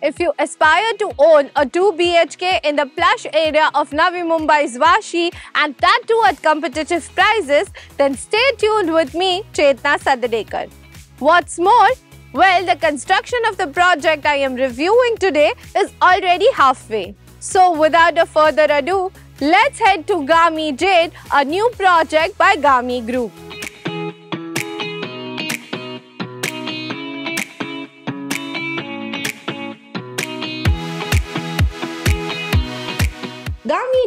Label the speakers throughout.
Speaker 1: If you aspire to own a 2 BHK in the plush area of Navi Mumbai's Vashi and that too at competitive prices, then stay tuned with me, Chetna Sadadekar. What's more, well, the construction of the project I am reviewing today is already halfway. So, without a further ado, let's head to Gami Jade, a new project by Gami Group.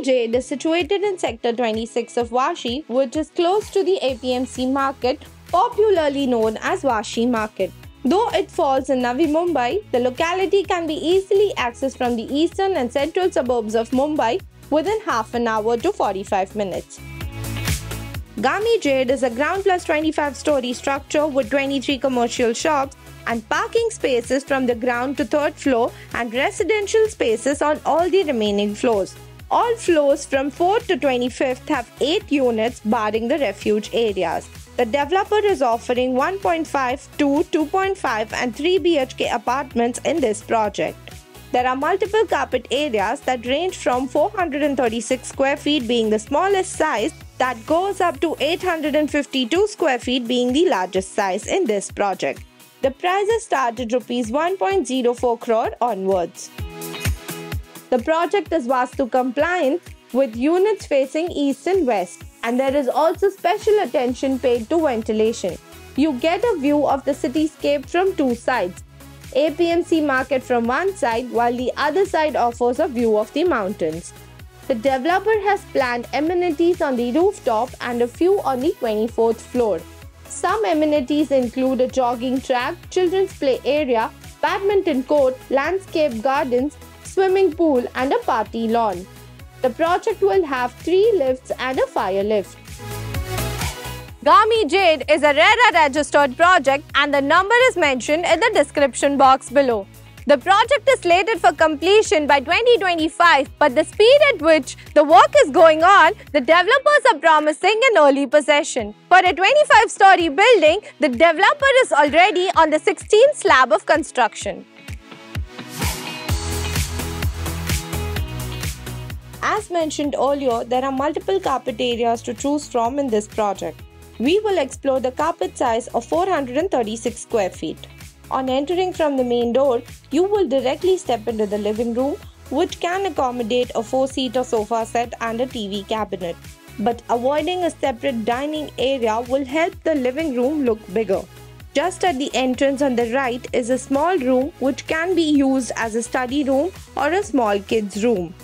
Speaker 1: Jade is situated in Sector 26 of Vashi, which is close to the APMC market, popularly known as Vashi Market. Though it falls in Navi Mumbai, the locality can be easily accessed from the eastern and central suburbs of Mumbai within half an hour to 45 minutes. Gami Jade is a ground plus 25 story structure with 23 commercial shops and parking spaces from the ground to third floor and residential spaces on all the remaining floors. All floors from 4th to 25th have 8 units barring the refuge areas. The developer is offering 1.5, 2, 2.5 and 3 BHK apartments in this project. There are multiple carpet areas that range from 436 square feet being the smallest size that goes up to 852 square feet being the largest size in this project. The prices start at rupees 1.04 crore onwards. The project is Vastu compliant with units facing east and west, and there is also special attention paid to ventilation. You get a view of the cityscape from two sides. APMC market from one side while the other side offers a view of the mountains. The developer has planned amenities on the rooftop and a few on the 24th floor. Some amenities include a jogging track, children's play area, badminton court, landscape gardens, swimming pool, and a party lawn. The project will have three lifts and a fire lift. Gami Jade is a RERA registered project and the number is mentioned in the description box below. The project is slated for completion by 2025, but the speed at which the work is going on, the developers are promising an early possession. For a 25 story building, the developer is already on the 16th slab of construction. As mentioned earlier, there are multiple carpet areas to choose from in this project. We will explore the carpet size of 436 square feet. On entering from the main door, you will directly step into the living room, which can accommodate a four seater sofa set and a TV cabinet. But avoiding a separate dining area will help the living room look bigger. Just at the entrance on the right is a small room which can be used as a study room or a small kids room.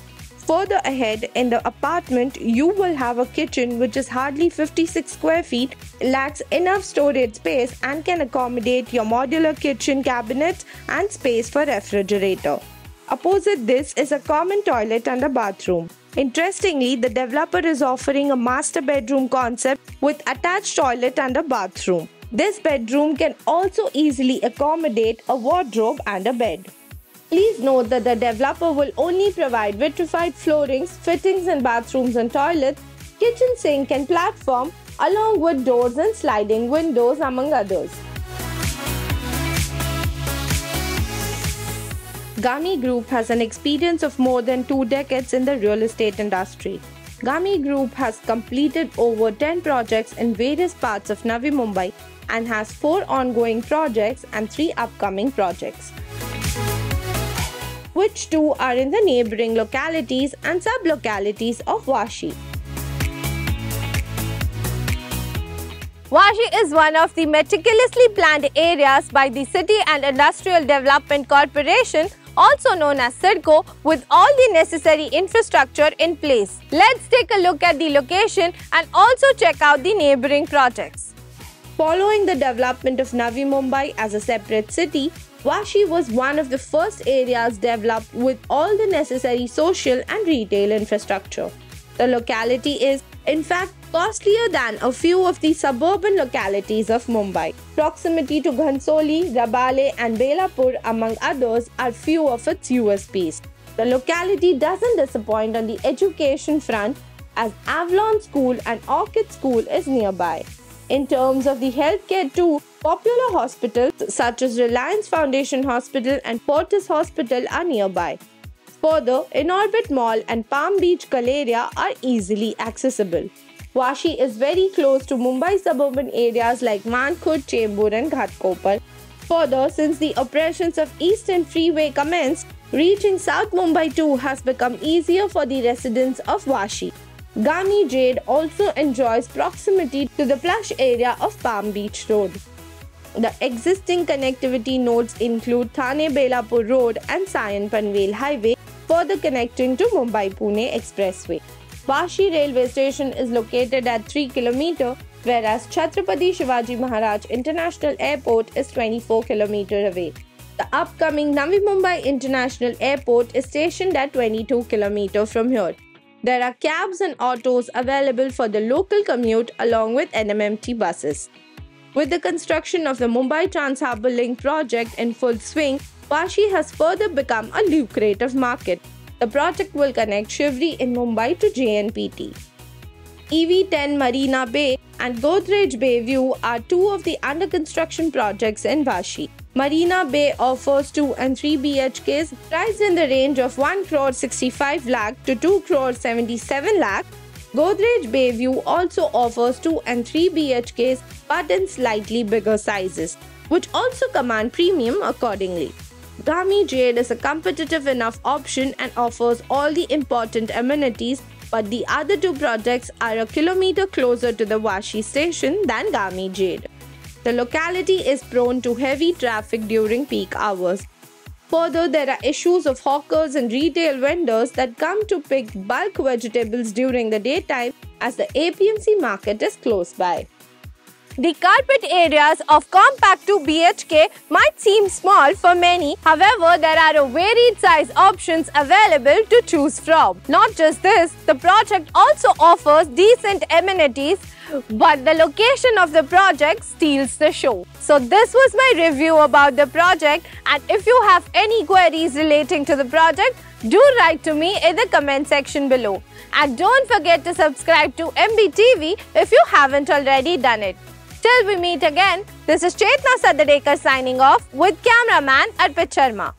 Speaker 1: Further ahead in the apartment, you will have a kitchen which is hardly 56 square feet, lacks enough storage space, and can accommodate your modular kitchen cabinets and space for refrigerator. Opposite this is a common toilet and a bathroom. Interestingly, the developer is offering a master bedroom concept with attached toilet and a bathroom. This bedroom can also easily accommodate a wardrobe and a bed. Please note that the developer will only provide vitrified floorings, fittings in bathrooms and toilets, kitchen sink and platform, along with doors and sliding windows, among others. Gami Group has an experience of more than two decades in the real estate industry. Gami Group has completed over 10 projects in various parts of Navi Mumbai and has 4 ongoing projects and 3 upcoming projects which two are in the neighboring localities and sub-localities of Vashi. Vashi is one of the meticulously planned areas by the City and Industrial Development Corporation also known as CIDCO, with all the necessary infrastructure in place. Let's take a look at the location and also check out the neighboring projects. Following the development of Navi Mumbai as a separate city, Vashi was one of the first areas developed with all the necessary social and retail infrastructure. The locality is, in fact, costlier than a few of the suburban localities of Mumbai. Proximity to Ghansoli, Rabale, and Belapur, among others, are few of its USPs. The locality doesn't disappoint on the education front as Avalon School and Orchid School is nearby. In terms of the healthcare too, popular hospitals such as Reliance Foundation Hospital and Fortis Hospital are nearby. Further, Inorbit Mall and Palm Beach Galleria are easily accessible. Vashi is very close to Mumbai suburban areas like Mankhurd, Chembur and Ghatkopar. Further, since the operations of Eastern Freeway commenced, reaching South Mumbai too has become easier for the residents of Vashi. Gami Jade also enjoys proximity to the plush area of Palm Beach Road. The existing connectivity nodes include Thane Belapur Road and Sion Panvel Highway, further connecting to Mumbai Pune Expressway. Vashi railway station is located at 3 km, whereas Chhatrapati Shivaji Maharaj International Airport is 24 km away. The upcoming Navi Mumbai International Airport is stationed at 22 km from here. There are cabs and autos available for the local commute along with NMMT buses. With the construction of the Mumbai Trans Harbour Link project in full swing, Vashi has further become a lucrative market. The project will connect Shivri in Mumbai to JNPT. EV10 Marina Bay and Godrej Bayview are two of the under construction projects in Vashi. Marina Bay offers 2 and 3 BHKs priced in the range of 1 crore 65 lakh to 2 crore 77 lakh. Godrej Bayview also offers 2 and 3 BHKs but in slightly bigger sizes, which also command premium accordingly. Gami Jade is a competitive enough option and offers all the important amenities, but the other two projects are a kilometer closer to the Vashi station than Gami Jade. The locality is prone to heavy traffic during peak hours. Further, there are issues of hawkers and retail vendors that come to pick bulk vegetables during the daytime as the APMC market is close by. The carpet areas of compact 2 BHK might seem small for many, however, there are a varied size options available to choose from. Not just this, the project also offers decent amenities but the location of the project steals the show. So this was my review about the project and if you have any queries relating to the project, do write to me in the comment section below. And don't forget to subscribe to MBTV if you haven't already done it. Till we meet again, this is Chetna Sadadekar signing off with cameraman Arpit Sharma.